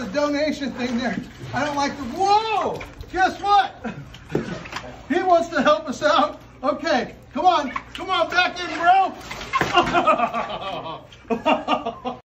The a donation thing there. I don't like the, whoa! Guess what? He wants to help us out. Okay, come on, come on, back in, bro.